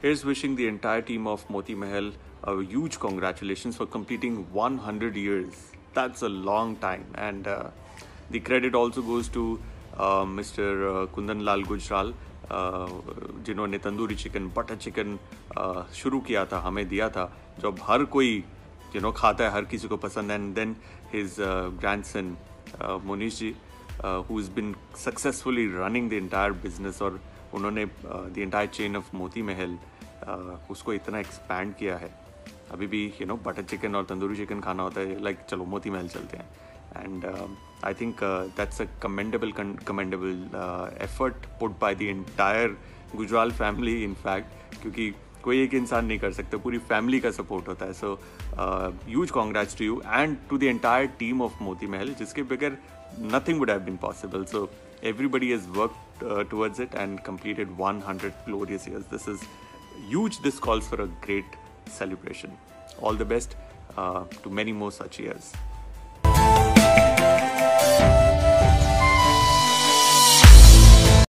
Here's wishing the entire team of Moti Mahal a huge congratulations for completing 100 years. That's a long time, and uh, the credit also goes to uh, Mr. Uh, Kundan Lal Gujral, uh, जिन्होंने tandoori chicken butter chicken शुरू किया था हमें दिया था जब हर कोई you know खाता है हर किसी को पसंद है and then his grandson Monish ji who is been successfully running the entire business और उन्होंने the entire chain of Moti Mahal उसको इतना एक्सपैंड किया है। अभी भी यू नो बटर चिकन और तंदूरी चिकन खाना होता है लाइक चलो, मोती महल चलते हैं। And I think that's a commendable commendable effort put by the entire Gujral family in fact, क्योंकि कोई एक इंसान नहीं कर सकता, पूरी फैमिली का सपोर्ट होता है। So huge congrats to you and to the entire team of Moti Mahal, जिसके बगैर nothing would have been possible. So everybody has worked uh, towards it and completed 100 glorious years. This is huge. This calls for a great celebration. All the best uh, to many more such years